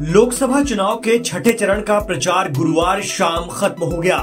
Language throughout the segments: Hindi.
लोकसभा चुनाव के छठे चरण का प्रचार गुरुवार शाम खत्म हो गया।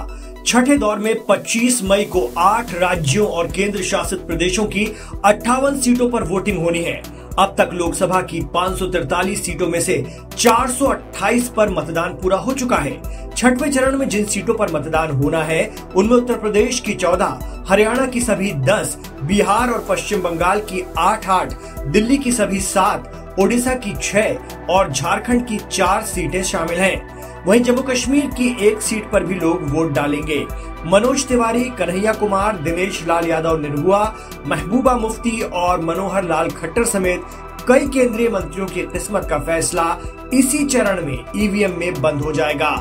छठे दौर में 25 मई को आठ राज्यों और केंद्र शासित प्रदेशों की अट्ठावन सीटों पर वोटिंग होनी है। अब तक लोकसभा की 543 सीटों में से 428 पर मतदान पूरा हो चुका है। छठवें चरण में जिन सीटों पर मतदान होना है उनमें उत्तर प्रदेश की 14, हरियाणा की सभी 10, बिहार और पश्चिम बंगाल की 8 8, दिल्ली की सभी सात ओडिशा की छह और झारखंड की चार सीटें शामिल हैं। वहीं जम्मू कश्मीर की एक सीट पर भी लोग वोट डालेंगे मनोज तिवारी, कन्हैया कुमार, दिनेश लाल यादव निरहुआ, महबूबा मुफ्ती और मनोहर लाल खट्टर समेत कई केंद्रीय मंत्रियों की किस्मत का फैसला इसी चरण में ईवीएम में बंद हो जाएगा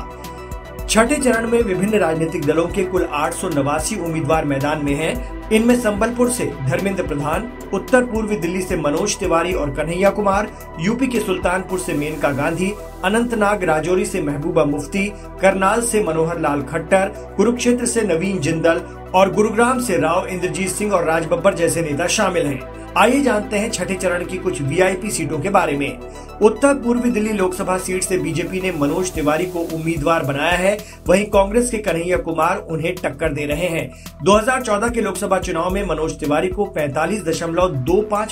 छठे चरण में विभिन्न राजनीतिक दलों के कुल आठ सौ नवासी उम्मीदवार मैदान में हैं। इनमें संबलपुर से धर्मेंद्र प्रधान, उत्तर पूर्वी दिल्ली से मनोज तिवारी और कन्हैया कुमार, यूपी के सुल्तानपुर से मेनका गांधी, अनंतनाग राजौरी से महबूबा मुफ्ती, करनाल से मनोहर लाल खट्टर, कुरुक्षेत्र से नवीन जिंदल और गुरुग्राम से राव इंद्रजीत सिंह और राजबब्बर जैसे नेता शामिल हैं आइए जानते हैं छठे चरण की कुछ वीआईपी सीटों के बारे में। उत्तर पूर्वी दिल्ली लोकसभा सीट से बीजेपी ने मनोज तिवारी को उम्मीदवार बनाया है। वहीं कांग्रेस के कन्हैया कुमार उन्हें टक्कर दे रहे हैं। 2014 के लोकसभा चुनाव में मनोज तिवारी को पैंतालीस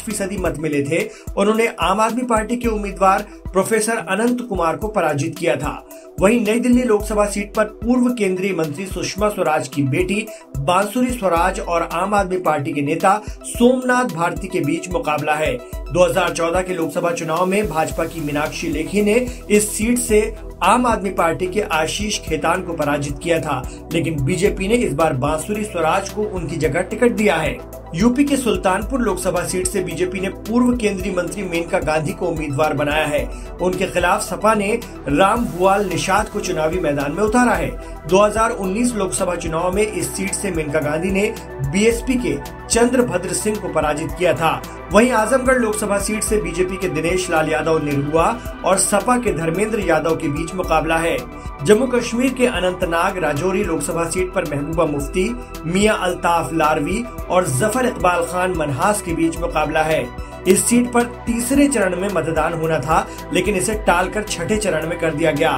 फ़ीसदी मत मिले थे। उन्होंने आम आदमी पार्टी के उम्मीदवार प्रोफेसर अनंत कुमार को पराजित किया था। वहीं नई दिल्ली लोकसभा सीट पर पूर्व केंद्रीय मंत्री सुषमा स्वराज की बेटी बांसुरी स्वराज और आम आदमी पार्टी के नेता सोमनाथ भारती के बीच मुकाबला है। 2014 के लोकसभा चुनाव में भाजपा की मीनाक्षी लेखी ने इस सीट से आम आदमी पार्टी के आशीष खेतान को पराजित किया था, लेकिन बीजेपी ने इस बार बांसुरी स्वराज को उनकी जगह टिकट दिया है। यूपी के सुल्तानपुर लोकसभा सीट से बीजेपी ने पूर्व केंद्रीय मंत्री मेनका गांधी को उम्मीदवार बनाया है। उनके खिलाफ सपा ने राम भुआल निषाद को चुनावी मैदान में उतारा है। 2019 लोकसभा चुनाव में इस सीट से मेनका गांधी ने बीएसपी के चंद्रभद्र सिंह को पराजित किया था। वहीं आजमगढ़ लोकसभा सीट से बीजेपी के दिनेश लाल यादव निरहुआ और सपा के धर्मेंद्र यादव के बीच मुकाबला है। जम्मू कश्मीर के अनंतनाग राजौरी लोकसभा सीट पर महबूबा मुफ्ती, मियाँ अल्ताफ लारवी और ज़फ़र इकबाल खान मनहास के बीच मुकाबला है। इस सीट पर तीसरे चरण में मतदान होना था, लेकिन इसे टालकर छठे चरण में कर दिया गया।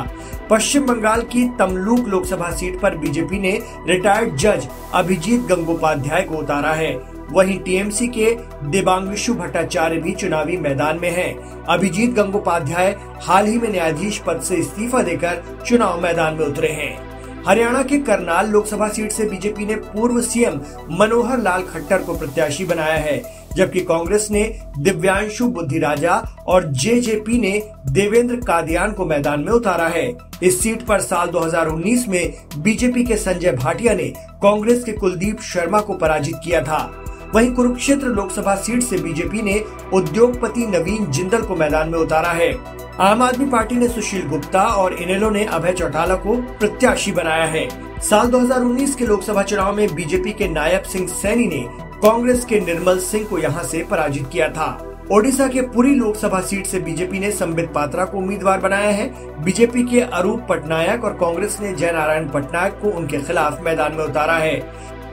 पश्चिम बंगाल की तमलुक लोकसभा सीट पर बीजेपी ने रिटायर्ड जज अभिजीत गंगोपाध्याय को उतारा है। वहीं टीएमसी के देबांगशु भट्टाचार्य भी चुनावी मैदान में हैं। अभिजीत गंगोपाध्याय हाल ही में न्यायाधीश पद से इस्तीफा देकर चुनाव मैदान में उतरे हैं। हरियाणा के करनाल लोकसभा सीट से बीजेपी ने पूर्व सीएम मनोहर लाल खट्टर को प्रत्याशी बनाया है। जबकि कांग्रेस ने दिव्यांशु बुद्धि राजा और जेजेपी ने देवेंद्र कादियान को मैदान में उतारा है। इस सीट पर साल 2019 में बीजेपी के संजय भाटिया ने कांग्रेस के कुलदीप शर्मा को पराजित किया था। वहीं कुरुक्षेत्र लोकसभा सीट से बीजेपी ने उद्योगपति नवीन जिंदल को मैदान में उतारा है। आम आदमी पार्टी ने सुशील गुप्ता और इनेलो ने अभय चौटाला को प्रत्याशी बनाया है। साल 2019 के लोकसभा चुनाव में बीजेपी के नायब सिंह सैनी ने कांग्रेस के निर्मल सिंह को यहाँ से पराजित किया था। ओडिशा के पुरी लोकसभा सीट से बीजेपी ने संबित पात्रा को उम्मीदवार बनाया है। बीजेपी के अरूप पटनायक और कांग्रेस ने जय नारायण पटनायक को उनके खिलाफ मैदान में उतारा है।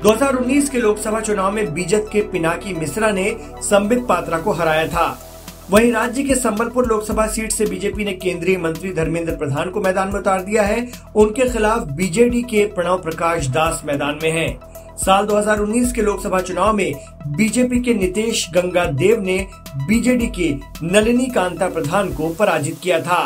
2019 के लोकसभा चुनाव में बीजेपी के पिनाकी मिश्रा ने संबित पात्रा को हराया था। वहीं राज्य के संबलपुर लोकसभा सीट से बीजेपी ने केंद्रीय मंत्री धर्मेंद्र प्रधान को मैदान में उतार दिया है। उनके खिलाफ बीजेडी के प्रणव प्रकाश दास मैदान में हैं। साल 2019 के लोकसभा चुनाव में बीजेपी के नितेश गंगा देव ने बीजेडी के नलिनी कांता प्रधान को पराजित किया था।